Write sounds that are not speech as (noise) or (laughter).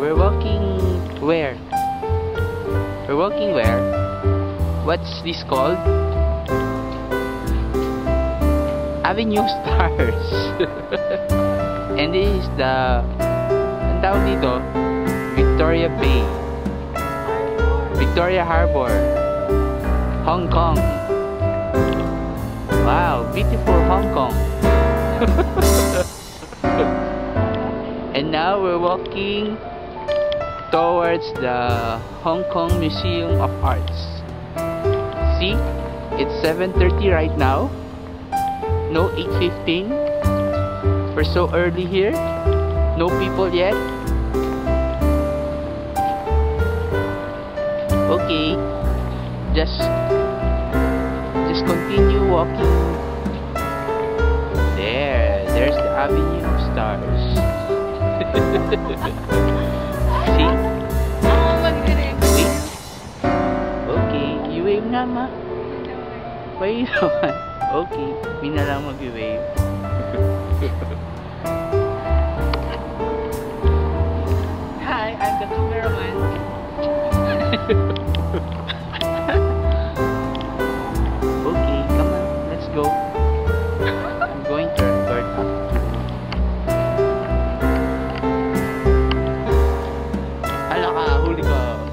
We're walking where? We're walking where? What's this called? Avenue (laughs) Stars. (laughs) and this is the down dito Victoria Bay. Victoria Harbor. Hong Kong. Wow, beautiful Hong Kong. (laughs) and now we're walking towards the Hong Kong Museum of Arts. See? It's 7.30 right now. No 8.15. We're so early here. No people yet. Okay. Just just continue walking. There, there's the Avenue of Stars. (laughs) See? Wait. Okay, you wave na ma. Wave naman. Okay, mi na lang mag-wave. Hi, I'm the cameraman. (laughs) 올리가